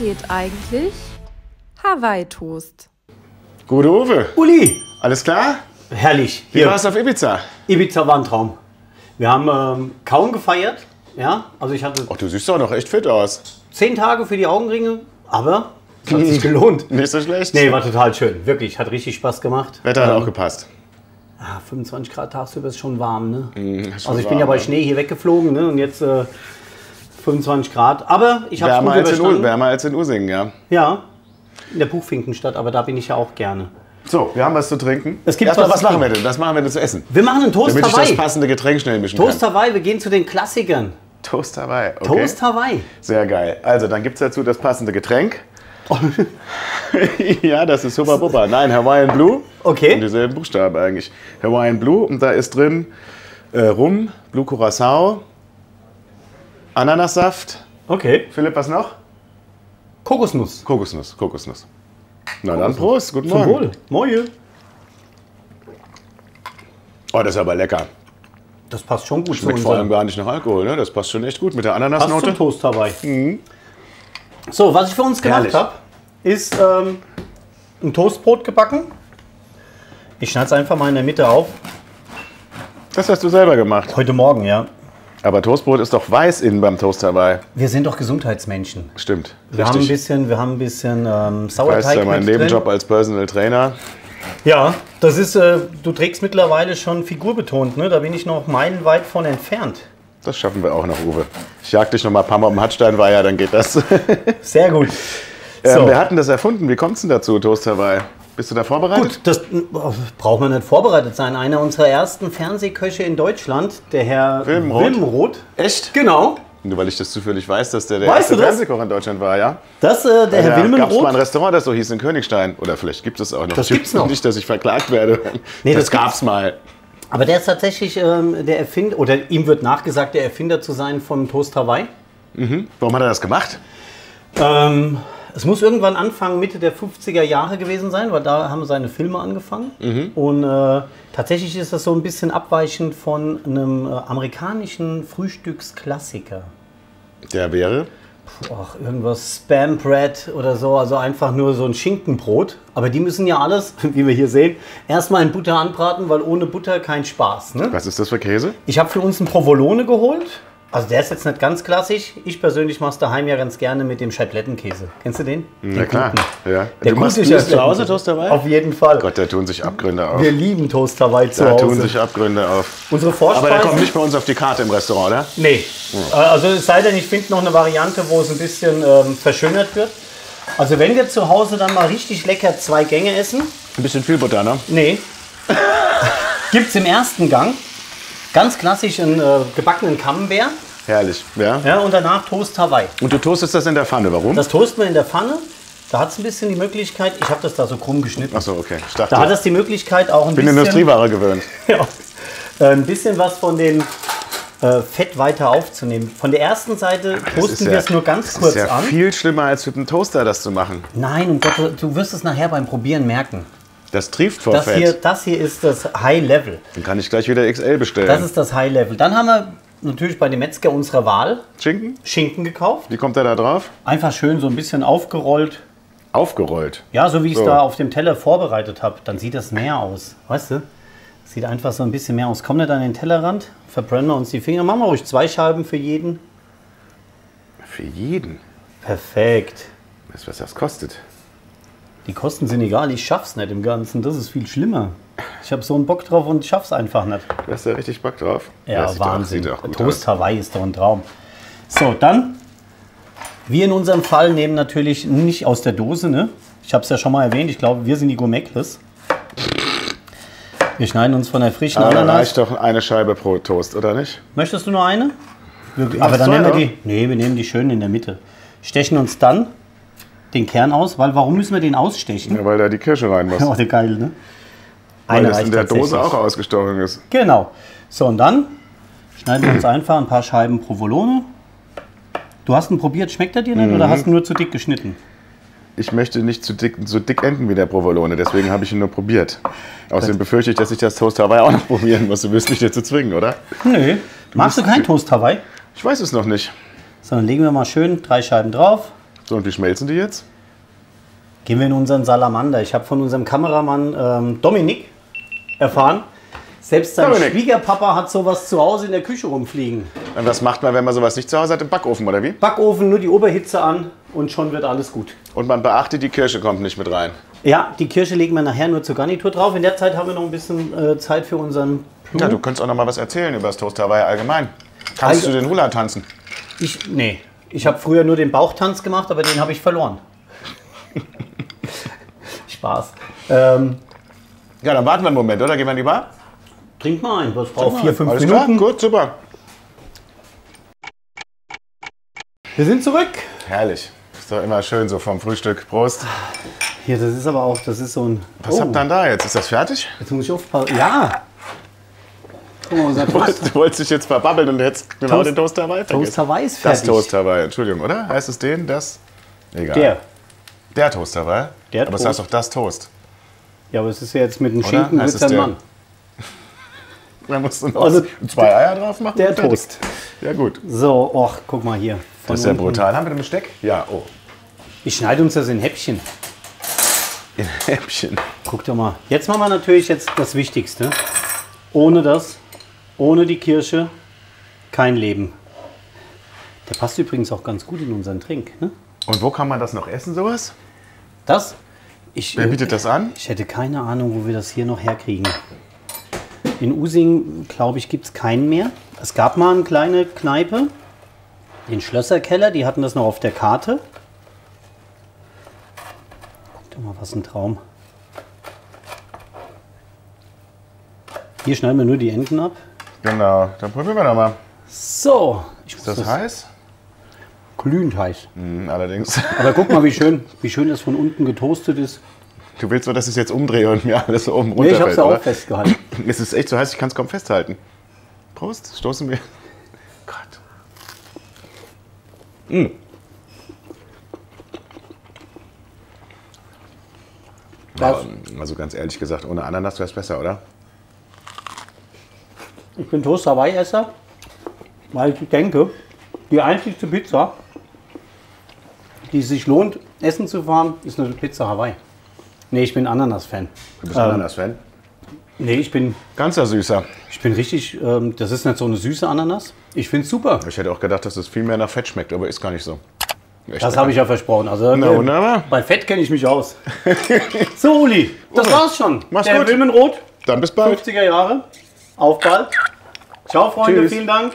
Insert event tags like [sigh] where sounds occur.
geht eigentlich Hawaii-Toast? Gute Uwe. Uli, Alles klar? herrlich. Wie Hier, war's auf Ibiza? Ibiza war ein Traum. Wir haben ähm, kaum gefeiert. Ja, also ich hatte Ach, du siehst doch noch echt fit aus. zehn Tage für die Augenringe, aber es hat sich [laughs] gelohnt. Nicht so schlecht. Nee, war total schön. Wirklich, hat richtig Spaß gemacht. Wetter hat Ähm, auch gepasst. ah, 25 Grad tagsüber ist schon warm, ne? ist schon Also ich bin ja warm, bei. Schnee hier weggeflogen, ne? Und jetzt äh, 25 Grad. Aber ich habe es Wärmer gut als, in, U- überstanden. wärmer als in Usingen, ja. Ja, in der Buchfinkenstadt, aber da bin ich ja auch gerne. So, wir haben was zu trinken. Es gibt Erstmal, was was machen wir denn? Was machen wir denn zu essen? Wir machen einen Toast Damit ich das Hawaii. passende Getränk schnell mischen Toast kann. Hawaii, wir gehen zu den Klassikern. Toast Hawaii. Okay. Toast Hawaii. Sehr geil. Also, dann gibt es dazu das passende Getränk. [laughs] ja, das ist Hubba Bubba. Nein, Hawaiian Blue. Okay. Und dieselben Buchstaben eigentlich. Hawaiian Blue und da ist drin äh, Rum, Blue Curacao, Ananassaft. Okay. Philipp, was noch? Kokosnuss. Kokosnuss, Kokosnuss. Na dann, Prost, guten Zum Morgen. Wohl. Moje. Oh, das ist aber lecker. Das passt schon gut Schmeckt vor allem gar nicht nach Alkohol, ne? Das passt schon echt gut mit der passt zum Ananasnote. Toast Hawaii. So, was ich für uns gemacht habe, ist ähm, ein Toastbrot gebacken. Ich schneide es einfach mal in der Mitte auf. Das hast du selber gemacht. Heute Morgen, ja. Aber Toastbrot ist doch weiß innen beim Toast dabei. Wir sind doch Gesundheitsmenschen. Stimmt. Wir haben ein bisschen, wir haben ein bisschen ähm, Sauerteig Weißt ja, mein. Nebenjob als Personal Trainer. Ja, das ist, äh, du trägst mittlerweile schon figurbetont, ne? Da bin ich noch meilenweit von entfernt. Das schaffen wir auch noch, Uwe. Ich jag dich noch mal ein paar Mal um Hattsteinweiher, dann geht das. [laughs] Sehr gut. ähm, So. wer hat denn das erfunden? Wie kommt's denn dazu, Toast Hawaii? Bist du da vorbereitet? Gut, das oh, braucht man nicht vorbereitet sein. Einer unserer ersten Fernsehköche in Deutschland, der Herr Wilmroth. Wilmroth. Echt? Genau. Nur weil ich das zufällig weiß, dass der der Weißt erste? Fernsehkoch in Deutschland war, ja? Das, äh, der Herr Ja, gab's mal ein Wilmenroth. Restaurant, das so hieß in Königstein. Oder vielleicht gibt es auch noch. Das gibt's noch. Nicht, dass ich verklagt werde. Nee, das, das gab's mal. Aber der ist tatsächlich ähm, der Erfinder, oder ihm wird nachgesagt, der Erfinder zu sein von Toast Hawaii. Warum hat er das gemacht? Ähm, es muss irgendwann Anfang, Mitte der 50er Jahre gewesen sein, weil da haben seine Filme angefangen. Und äh, tatsächlich ist das so ein bisschen abweichend von einem äh, amerikanischen Frühstücksklassiker. Der wäre. Ach, irgendwas Spam Bread oder so, also einfach nur so ein Schinkenbrot. Aber die müssen ja alles, [laughs] wie wir hier sehen, erstmal in Butter anbraten, weil ohne Butter kein Spaß. Ne? Was ist das für Käse? Ich habe für uns einen Provolone geholt. Also der ist jetzt nicht ganz klassisch. Ich persönlich mache es daheim ja ganz gerne mit dem Scheiblettenkäse. Kennst du den? Na klar. Ja. Der du machst gute das zu Hause. Toast Hawaii? Auf jeden Fall. Gott, da tun sich Abgründe auf. Wir lieben Toast Hawaii zu Da Hause. tun sich Abgründe auf. Unsere Aber der Vorspeise. kommt nicht bei uns auf die Karte im Restaurant, oder? Nee. Äh, Also es sei denn, ich finde noch eine Variante, wo es ein bisschen ähm, verschönert wird. Also wenn wir zu Hause dann mal richtig lecker zwei Gänge essen, Ein bisschen viel Butter, ne? nee, [laughs] gibt es im ersten Gang ganz klassisch einen äh, gebackenen Camembert Herrlich, ja. ja, und danach Toast Hawaii. Und du toastest das in der Pfanne, warum? Das toasten wir in der Pfanne. Da hat es ein bisschen die Möglichkeit, ich habe das da so krumm geschnitten. Achso, okay. Ich dachte, Da hat es die Möglichkeit auch ein ich bin bisschen, Industrieware gewöhnt. [laughs] ja, äh, ein bisschen was von dem äh, Fett weiter aufzunehmen. Von der ersten Seite toasten wir es nur ganz das kurz ist ja an. viel schlimmer, als mit einem Toaster das zu machen. Nein, um Gott, du wirst es nachher beim Probieren merken. Das trieft vor Das hier, das hier ist das High Level. Dann kann ich gleich wieder XL bestellen. Das ist das High Level. Dann haben wir natürlich bei dem Metzger unserer Wahl Schinken? Schinken gekauft. Wie kommt der da drauf? Einfach schön so ein bisschen aufgerollt. Aufgerollt. Ja, so wie ich es So. da auf dem Teller vorbereitet habe. Dann sieht das mehr aus. Weißt du? Sieht einfach so ein bisschen mehr aus. Komm nicht an den Tellerrand, verbrennen wir uns die Finger. Machen wir ruhig zwei Scheiben für jeden. Für jeden. Perfekt. Weißt du, was das kostet? Die Kosten sind egal, ich schaff's nicht im Ganzen. Das ist viel schlimmer. Ich habe so einen Bock drauf und schaff's einfach nicht. Du hast da richtig Bock drauf? Ja, auch- Wahnsinn. auch gut Toast aus. Hawaii ist doch ein Traum. So, dann, wir in unserem Fall nehmen natürlich nicht aus der Dose, ne? Ich habe es ja schon mal erwähnt, ich glaube, wir sind die Gourmetles. Wir schneiden uns von der frischen Aber da Ananas. reicht doch eine Scheibe pro Toast, oder nicht? Möchtest du nur eine? Wir, aber dann nehmen wir die. Nee, wir nehmen die schön in der Mitte. Stechen uns dann den Kern aus, weil warum müssen wir den ausstechen? Ja, weil da die Kirsche rein muss. [laughs] Oh, der geil, ne? weil Eine das in der Dose auch ausgestochen ist. Genau. So, und dann schneiden wir uns einfach ein paar Scheiben Provolone. Du hast ihn probiert, schmeckt er dir nicht oder Mhm. hast du nur zu dick geschnitten? Ich möchte nicht zu dick, so dick enden wie der Provolone, deswegen habe ich ihn nur probiert. Außerdem befürchte ich, dass ich das Toast Hawaii auch noch probieren muss. Du wirst mich dazu zwingen, oder? Nö. Magst du kein Toast Hawaii? Ich weiß es noch nicht. So, dann legen wir mal schön drei Scheiben drauf. So, und wie schmelzen die jetzt? Gehen wir in unseren Salamander. Ich habe von unserem Kameramann ähm, Dominik erfahren, selbst sein Dominik. Schwiegerpapa hat sowas zu Hause in der Küche rumfliegen. Und was macht man, wenn man sowas nicht zu Hause hat? Im Backofen, oder wie? Backofen, nur die Oberhitze an und schon wird alles gut. Und man beachtet, die Kirsche kommt nicht mit rein. Ja, die Kirsche legen wir nachher nur zur Garnitur drauf. In der Zeit haben wir noch ein bisschen äh, Zeit für unseren Ja, du könntest auch noch mal was erzählen über das Toast Hawaii allgemein. Kannst Also- du den Hula tanzen? Ich, nee, ich habe früher nur den Bauchtanz gemacht, aber den habe ich verloren. [laughs] Spaß. Ähm, Ja, dann warten wir einen Moment, oder? Gehen wir in die Bar? trink mal ein, was braucht vier, fünf Alles Minuten. klar? Gut, super. Wir sind zurück. Herrlich. Ist doch immer schön so vom Frühstück. Prost. Hier, das ist aber auch, das ist so ein. Was habt ihr dann da jetzt? Ist das fertig? Jetzt muss ich aufpassen. Ja! Guck mal, unser Du Toast, wolltest, du wolltest dich jetzt verbabbeln und jetzt genau Toast- den Toast Hawaii Toast vergessen. Hawaii ist Das fertig. Toast Hawaii, Entschuldigung, oder? Heißt es den, das? Egal. Der. Der Toast Hawaii? Der Aber es Toast. heißt doch das Toast. Ja, aber es ist ja jetzt mit dem? Schinken Heißt es ein der? Mann. [laughs] Da musst du noch Also- zwei Eier drauf machen. Der. Toast. Ja, gut. So, och, guck mal hier. Das ist ja unten. brutal. Haben wir den Besteck? Ja, oh. Ich schneide uns das in Häppchen. In Häppchen. Guck doch mal. Jetzt machen wir natürlich jetzt das Wichtigste. Ohne das, ohne die Kirsche, kein Leben. Der passt übrigens auch ganz gut in unseren Trink. Ne? Und wo kann man das noch essen, sowas? Das? Ich, Wer bietet das an? Ich hätte keine Ahnung, wo wir das hier noch herkriegen. In Using, glaube ich, gibt es keinen mehr. Es gab mal eine kleine Kneipe, den Schlösserkeller, die hatten das noch auf der Karte. Guck doch mal, was ein Traum. Hier schneiden wir nur die Enden ab. Genau, dann probieren wir doch mal. So, Ist das heiß? glühend heiß. Hm, allerdings. Aber guck mal, wie schön, wie schön das von unten getoastet ist. Du willst nur, dass ich es jetzt umdrehe und mir alles so oben Nee, ich habe runterfällt, es ja auch festgehalten. Es ist echt so heiß, ich kann es kaum festhalten. Prost, stoßen wir. Gott. Das, Also ganz ehrlich gesagt, ohne Ananas wäre es besser, oder? Ich bin Toast Hawaii-Esser, weil ich denke, die einzigste Pizza, die sich lohnt, essen zu fahren, ist eine Pizza Hawaii. Nee, ich bin Ananas-Fan. Du bist Ananas-Fan? Nee, ich bin, Ganzer Süßer. ich bin richtig, ähm, das ist nicht so eine süße Ananas. Ich finde es super. Ich hätte auch gedacht, dass es viel mehr nach Fett schmeckt, aber ist gar nicht so. Echt Das habe ich ja versprochen. Also, Na, äh, wunderbar. bei Fett kenne ich mich aus. [laughs] so, Uli, das Uwe, war's schon. mach's Der gut. Wilmenrot, Dann bis bald. 50er Jahre. Auf bald. Ciao, Freunde, Tschüss. vielen Dank.